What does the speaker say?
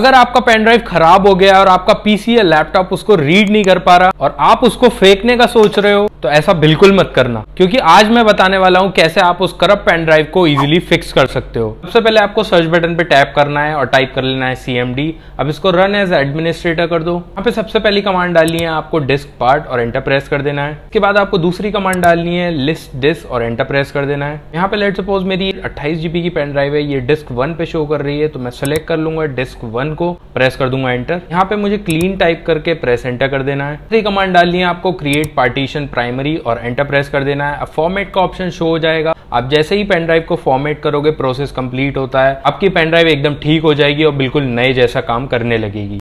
अगर आपका pen drive खराब हो गया और आपका पीसी या लैपटॉप उसको रीड नहीं कर पा रहा और आप उसको फेंकने का सोच रहे हो तो ऐसा बिल्कुल मत करना। क्योंकि आज मैं बताने वाला हूँ कैसे आप उस करप पेन ड्राइव को इजीली फिक्स कर सकते हो। सबसे पहले आपको सर्च बटन पे टैप करना है और टाइप कर लेना है सीएमडी अब इसको रन एज एडमिनिस्ट्रेटर कर दो। यहाँ पे सबसे पहली कमांड डालनी है आपको डिस्क पार्ट और एंटर प्रेस कर देना है। इसके बाद आपको दूसरी कमांड डालनी है लिस्ट डिस्क और एंटर प्रेस कर देना है। यहाँ पे लेट सपोज़ मेरी अट्ठाईस जीबी की पेन ड्राइव है, ये डिस्क वन पे शो कर रही है तो मैं सेलेक्ट कर लूँगा डिस्क वन को प्रेस कर दूँगा एंटर यहाँ पे मुझे क्लीन टाइप करके प्रेस एंटर कर देना है. तीसरी कमांड डालनी है आपको क्रिएट पार्टीशन प्राइमरी और एंटर प्रेस कर देना है. अब फॉर्मेट का ऑप्शन शो हो जाएगा. आप जैसे ही पेन ड्राइव को फॉर्मेट करोगे प्रोसेस कंप्लीट होता है. आपकी पेन ड्राइव एकदम ठीक हो जाएगी और बिल्कुल नए जैसा काम करने लगेगी.